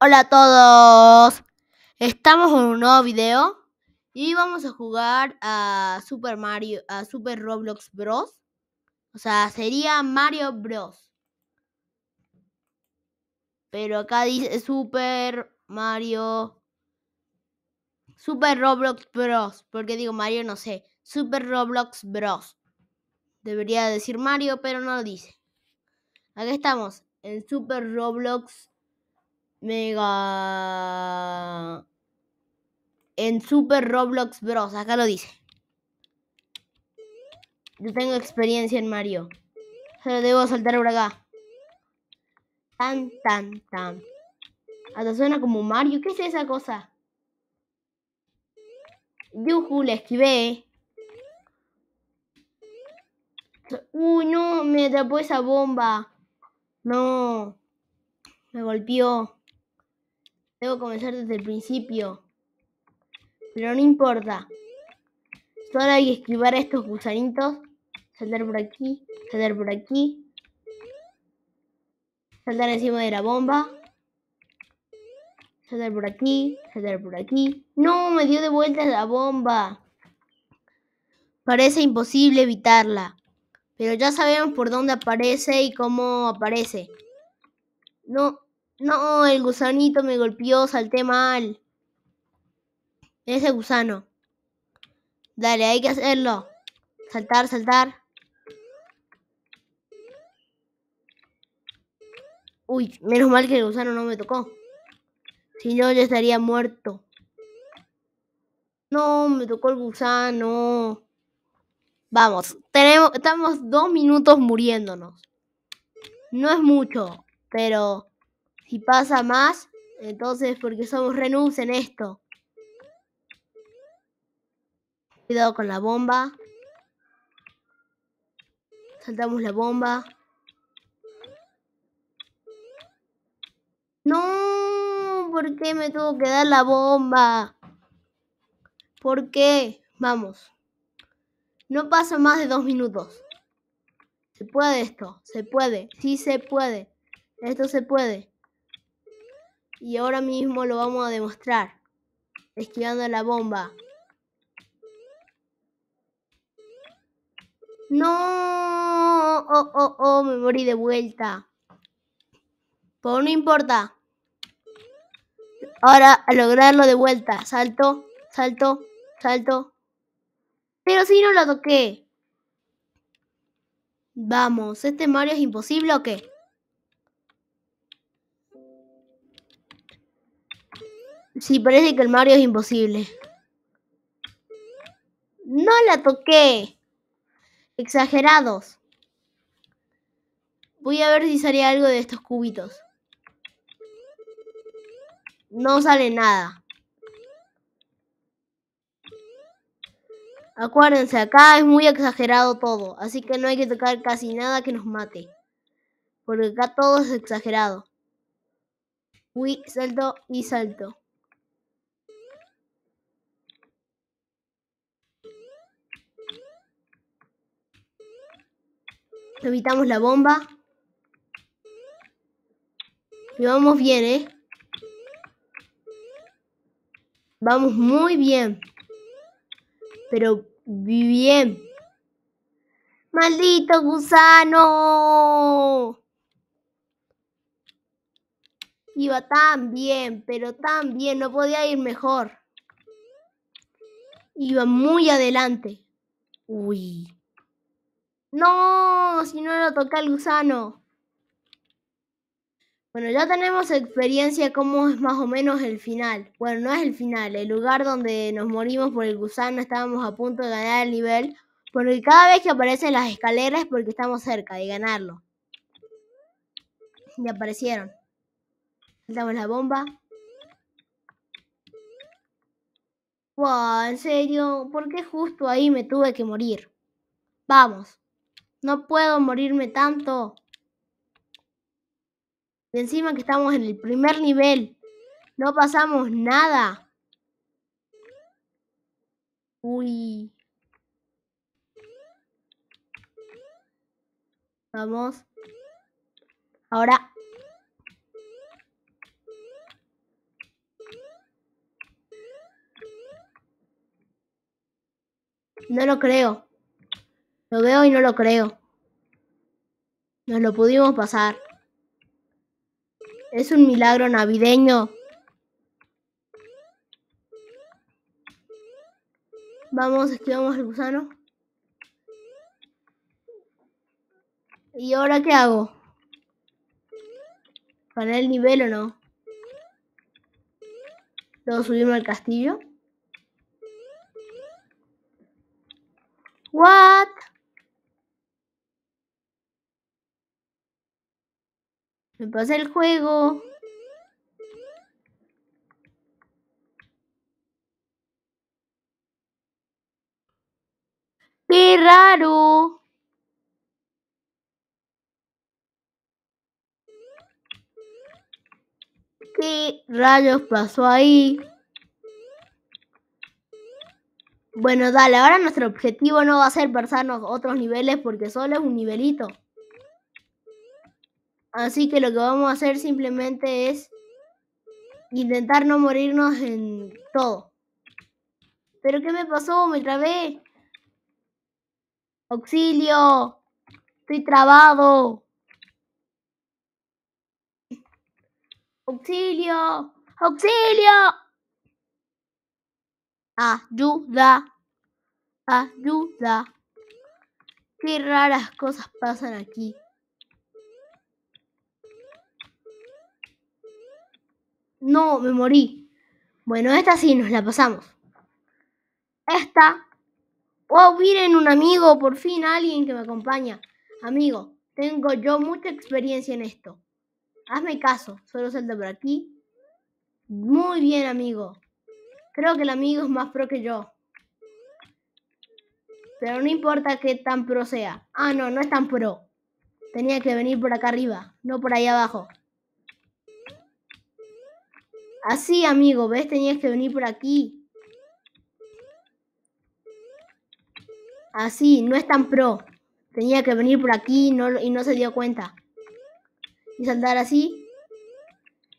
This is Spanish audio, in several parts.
Hola a todos, estamos en un nuevo video y vamos a jugar a Super Mario, a Super Roblox Bros. O sea, sería Mario Bros. Pero acá dice Super Mario, Super Roblox Bros. Porque digo Mario, no sé. Super Roblox Bros. Debería decir Mario, pero no lo dice. Acá estamos en Super Roblox Mega. En Super Roblox Bros. Acá lo dice. Yo tengo experiencia en Mario. Solo debo saltar por acá. Tan, tan, tan. Hasta suena como Mario. ¿Qué es esa cosa? Yuhu, le esquivé. Uy, no, me atrapó esa bomba. No. Me golpeó. Debo comenzar desde el principio. Pero no importa. Solo hay que esquivar a estos gusanitos. Saltar por aquí. Saltar por aquí. Saltar encima de la bomba. Saltar por aquí. Saltar por aquí. No, me dio de vuelta la bomba. Parece imposible evitarla. Pero ya sabemos por dónde aparece y cómo aparece. No, no, el gusanito me golpeó, salté mal. Ese gusano. Dale, hay que hacerlo. Saltar, saltar. Uy, menos mal que el gusano no me tocó. Si no, yo estaría muerto. No, me tocó el gusano. Vamos, tenemos, estamos dos minutos muriéndonos. No es mucho, pero si pasa más, entonces porque somos renus en esto. Cuidado con la bomba. Saltamos la bomba. No, ¿por qué me tuvo que dar la bomba? ¿Por qué? Vamos. No pasa más de dos minutos. Se puede esto, se puede, sí se puede. Esto se puede. Y ahora mismo lo vamos a demostrar. Esquivando la bomba. No, oh, oh, oh, me morí de vuelta. Pero no importa. Ahora a lograrlo de vuelta. Salto, salto, salto. Pero si no lo toqué. Vamos, ¿este Mario es imposible o qué? Sí, parece que el Mario es imposible. No la toqué. Exagerados. Voy a ver si sale algo de estos cubitos. No sale nada. Acuérdense, acá es muy exagerado todo, así que no hay que tocar casi nada que nos mate. Porque acá todo es exagerado. Uy, salto y salto. Evitamos la bomba. Y vamos bien, ¿eh? Vamos muy bien. Pero bien. ¡Maldito gusano! Iba tan bien, pero tan bien, no podía ir mejor. Iba muy adelante. Uy. No, si no lo toca el gusano. Bueno, ya tenemos experiencia cómo es más o menos el final. Bueno, no es el final, el lugar donde nos morimos por el gusano, estábamos a punto de ganar el nivel. Porque cada vez que aparecen las escaleras es porque estamos cerca de ganarlo. Y aparecieron. Saltamos la bomba. Wow, en serio, ¿por qué justo ahí me tuve que morir? Vamos. No puedo morirme tanto. Y encima que estamos en el primer nivel. No pasamos nada. Uy. Vamos. Ahora. No lo creo. Lo veo y no lo creo. Nos lo pudimos pasar. Es un milagro navideño. Vamos, esquivamos el gusano. ¿Y ahora qué hago? ¿Gané el nivel o no? ¿Puedo subirme al castillo? What? Me pasé el juego. ¡Qué raro! ¿Qué rayos pasó ahí? Bueno, dale, ahora nuestro objetivo no va a ser pasarnos otros niveles porque solo es un nivelito. Así que lo que vamos a hacer simplemente es intentar no morirnos en todo. ¿Pero qué me pasó? Me trabé. ¡Auxilio! Estoy trabado. ¡Auxilio! ¡Auxilio! Ayuda. Ayuda. Qué raras cosas pasan aquí. No, me morí. Bueno, esta sí nos la pasamos. Esta. Oh, miren, un amigo, por fin alguien que me acompaña. Amigo, tengo yo mucha experiencia en esto. Hazme caso, solo salta por aquí. Muy bien, amigo. Creo que el amigo es más pro que yo. Pero no importa qué tan pro sea. Ah, no, no es tan pro. Tenía que venir por acá arriba, no por ahí abajo. Así, amigo, ¿ves? Tenías que venir por aquí. Así, no es tan pro. Tenía que venir por aquí no, y no se dio cuenta. Y saltar así.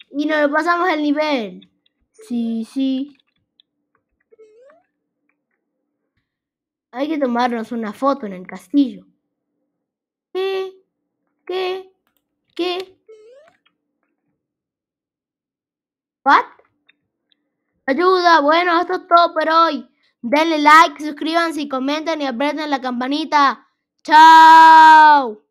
Y nos lo pasamos el nivel. Sí, sí. Hay que tomarnos una foto en el castillo. ¿Qué? ¿Qué? ¿Qué? ¿What? Ayuda, bueno, esto es todo por hoy. Denle like, suscríbanse y comenten y aprieten la campanita. ¡Chao!